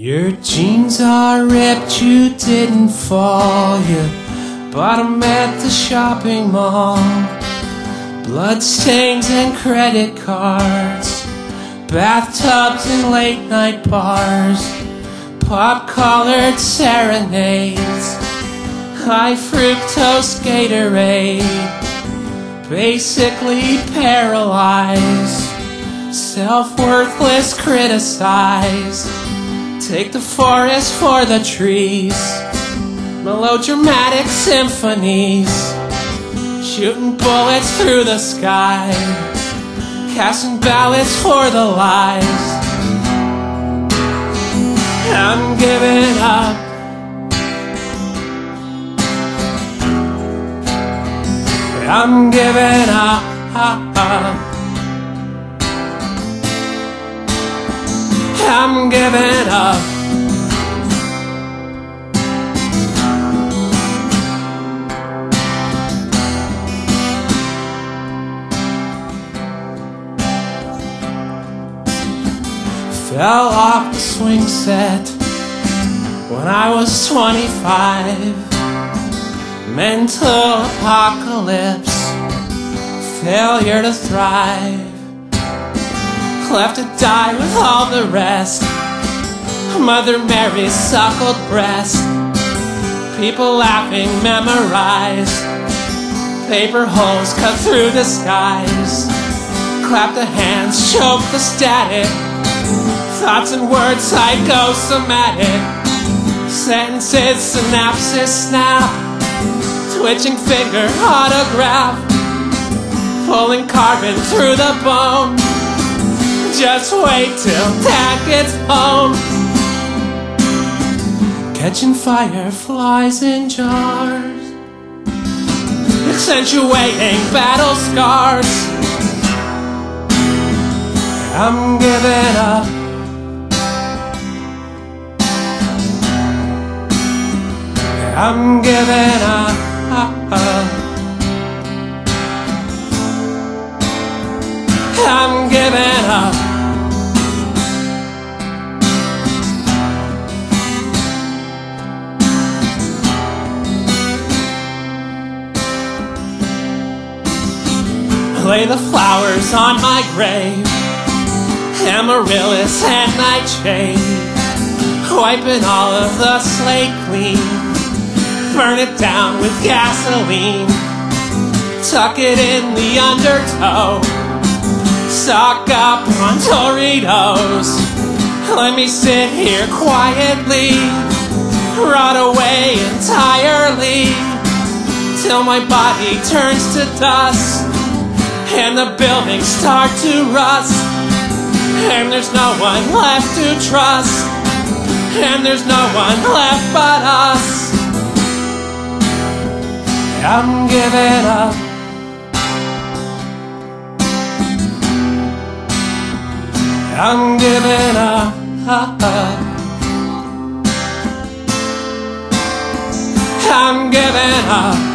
Your jeans are ripped, you didn't fall. You bought 'em at the shopping mall. Bloodstains and credit cards, bathtubs and late night bars, pop collared serenades, high fructose Gatorade, basically paralyzed, self worthless, criticized. Take the forest for the trees, melodramatic symphonies, shooting bullets through the sky, casting ballots for the lies. I'm giving up. I'm giving up. I'm giving up. Fell off the swing set when I was 25. Mental apocalypse, failure to thrive left to die with all the rest. Mother Mary's suckled breast, people laughing memorized. Paper holes cut through the skies. Clap the hands, choke the static. Thoughts and words psychosomatic. Sentences, synapses snap. Twitching finger, autograph. Pulling carbon through the bone. Just wait till dad gets home. Catching fireflies in jars. Accentuating battle scars. I'm giving up. I'm giving up. Lay the flowers on my grave, amaryllis and nightshade, wiping all of the slate clean. Burn it down with gasoline, tuck it in the undertow. Stock up on Doritos. Let me sit here quietly, rot away entirely, till my body turns to dust, and the buildings start to rust, and there's no one left to trust, and there's no one left but us. I'm giving up. I'm giving up. I'm giving up.